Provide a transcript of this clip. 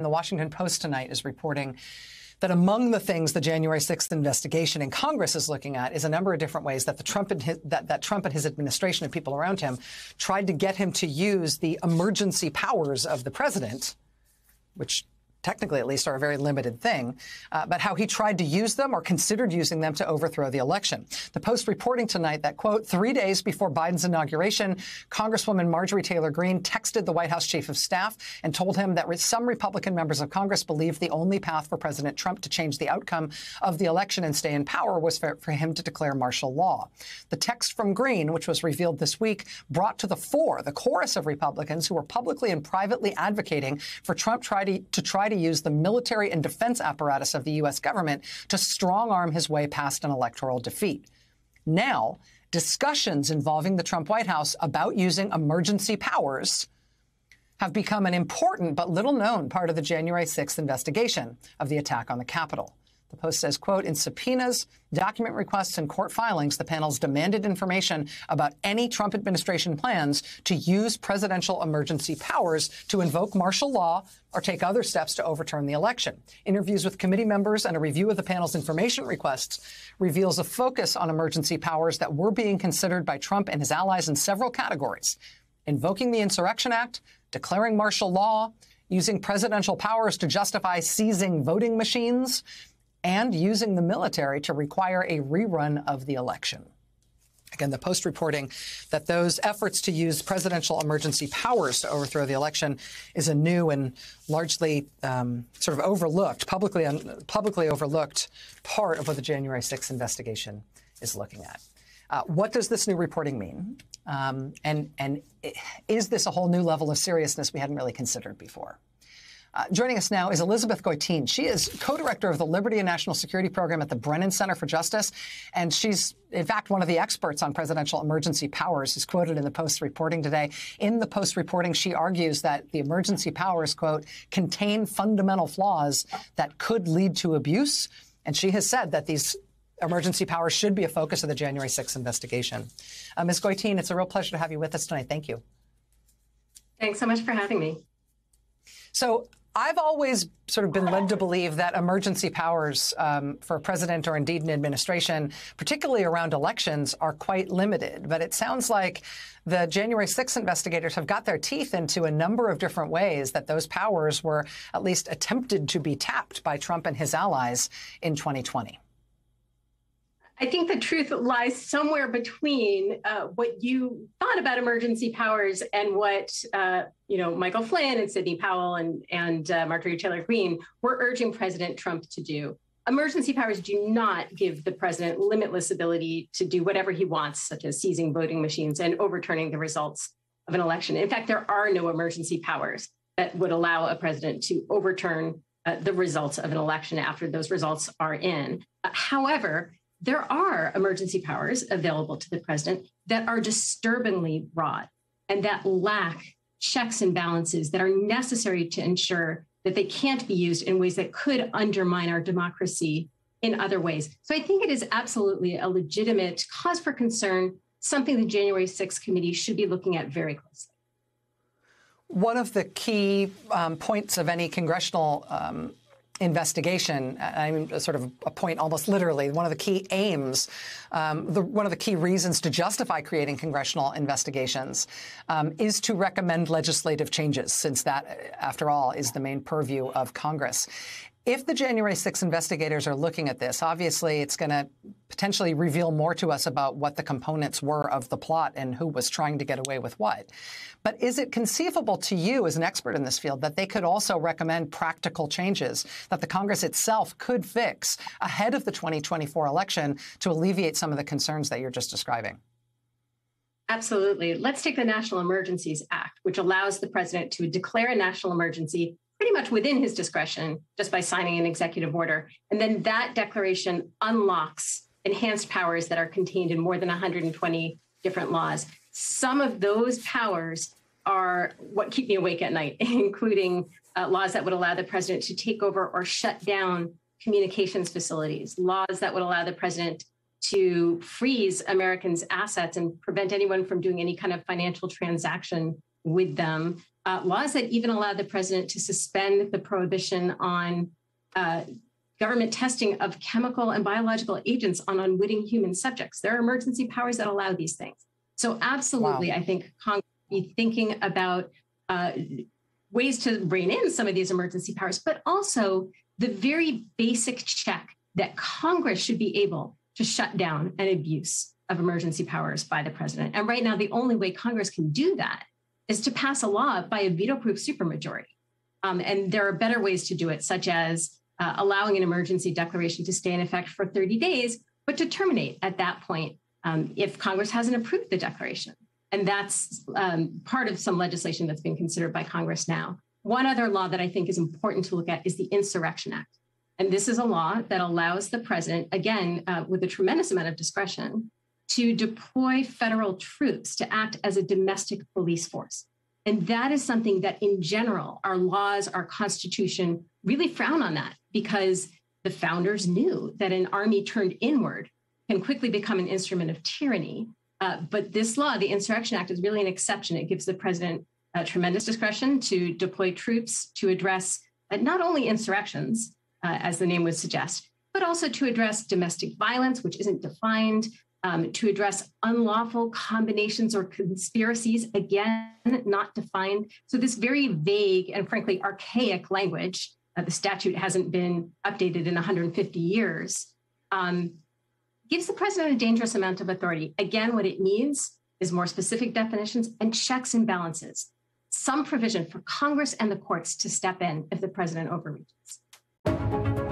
The Washington Post tonight is reporting that among the things the January 6th investigation in Congress is looking at is a number of different ways that the Trump and his, that, that Trump and his administration and people around him tried to get him to use the emergency powers of the president, which technically at least, are a very limited thing, uh, but how he tried to use them or considered using them to overthrow the election. The Post reporting tonight that, quote, three days before Biden's inauguration, Congresswoman Marjorie Taylor Greene texted the White House chief of staff and told him that some Republican members of Congress believed the only path for President Trump to change the outcome of the election and stay in power was for, for him to declare martial law. The text from Greene, which was revealed this week, brought to the fore the chorus of Republicans who were publicly and privately advocating for Trump try to, try to try to use the military and defense apparatus of the U.S. government to strong arm his way past an electoral defeat. Now, discussions involving the Trump White House about using emergency powers have become an important but little known part of the January 6th investigation of the attack on the Capitol. The Post says, quote, in subpoenas, document requests, and court filings, the panels demanded information about any Trump administration plans to use presidential emergency powers to invoke martial law or take other steps to overturn the election. Interviews with committee members and a review of the panel's information requests reveals a focus on emergency powers that were being considered by Trump and his allies in several categories. Invoking the Insurrection Act, declaring martial law, using presidential powers to justify seizing voting machines, and using the military to require a rerun of the election. Again, the Post reporting that those efforts to use presidential emergency powers to overthrow the election is a new and largely um, sort of overlooked, publicly, publicly overlooked part of what the January 6th investigation is looking at. Uh, what does this new reporting mean? Um, and, and is this a whole new level of seriousness we hadn't really considered before? Uh, joining us now is Elizabeth Goitein. She is co-director of the Liberty and National Security Program at the Brennan Center for Justice, and she's, in fact, one of the experts on presidential emergency powers. Is quoted in the Post reporting today. In the Post reporting, she argues that the emergency powers, quote, contain fundamental flaws that could lead to abuse, and she has said that these emergency powers should be a focus of the January 6th investigation. Uh, Ms. Goitein, it's a real pleasure to have you with us tonight. Thank you. Thanks so much for having me. So I've always sort of been led to believe that emergency powers um, for a president or indeed an administration, particularly around elections, are quite limited. But it sounds like the January 6 investigators have got their teeth into a number of different ways that those powers were at least attempted to be tapped by Trump and his allies in 2020. I think the truth lies somewhere between uh, what you thought about emergency powers and what uh, you know Michael Flynn and Sidney Powell and and uh, Marjorie Taylor Greene were urging President Trump to do. Emergency powers do not give the president limitless ability to do whatever he wants, such as seizing voting machines and overturning the results of an election. In fact, there are no emergency powers that would allow a president to overturn uh, the results of an election after those results are in. Uh, however, there are emergency powers available to the president that are disturbingly broad and that lack checks and balances that are necessary to ensure that they can't be used in ways that could undermine our democracy in other ways. So I think it is absolutely a legitimate cause for concern, something the January 6th committee should be looking at very closely. One of the key um, points of any congressional um, investigation. I mean, sort of a point almost literally. One of the key aims, um, the, one of the key reasons to justify creating congressional investigations um, is to recommend legislative changes, since that, after all, is the main purview of Congress. If the January 6 investigators are looking at this, obviously it's going to potentially reveal more to us about what the components were of the plot and who was trying to get away with what. But is it conceivable to you, as an expert in this field, that they could also recommend practical changes that the Congress itself could fix ahead of the 2024 election to alleviate some of the concerns that you're just describing? Absolutely. Let's take the National Emergencies Act, which allows the president to declare a national emergency pretty much within his discretion just by signing an executive order. And then that declaration unlocks enhanced powers that are contained in more than 120 different laws. Some of those powers are what keep me awake at night, including uh, laws that would allow the president to take over or shut down communications facilities, laws that would allow the president to freeze Americans' assets and prevent anyone from doing any kind of financial transaction with them, uh, laws that even allow the president to suspend the prohibition on uh, government testing of chemical and biological agents on unwitting human subjects. There are emergency powers that allow these things. So, absolutely, wow. I think Congress be thinking about uh, ways to rein in some of these emergency powers, but also the very basic check that Congress should be able to shut down an abuse of emergency powers by the president. And right now, the only way Congress can do that is to pass a law by a veto proof supermajority. Um, and there are better ways to do it, such as uh, allowing an emergency declaration to stay in effect for 30 days, but to terminate at that point um, if Congress hasn't approved the declaration. And that's um, part of some legislation that's being considered by Congress now. One other law that I think is important to look at is the Insurrection Act. And this is a law that allows the president, again, uh, with a tremendous amount of discretion, to deploy federal troops to act as a domestic police force. And that is something that, in general, our laws, our constitution really frown on that because the founders knew that an army turned inward can quickly become an instrument of tyranny. Uh, but this law, the Insurrection Act, is really an exception. It gives the president uh, tremendous discretion to deploy troops to address uh, not only insurrections, uh, as the name would suggest, but also to address domestic violence, which isn't defined, um, to address unlawful combinations or conspiracies, again, not defined. So, this very vague and frankly archaic language, uh, the statute hasn't been updated in 150 years, um, gives the president a dangerous amount of authority. Again, what it needs is more specific definitions and checks and balances, some provision for Congress and the courts to step in if the president overreaches.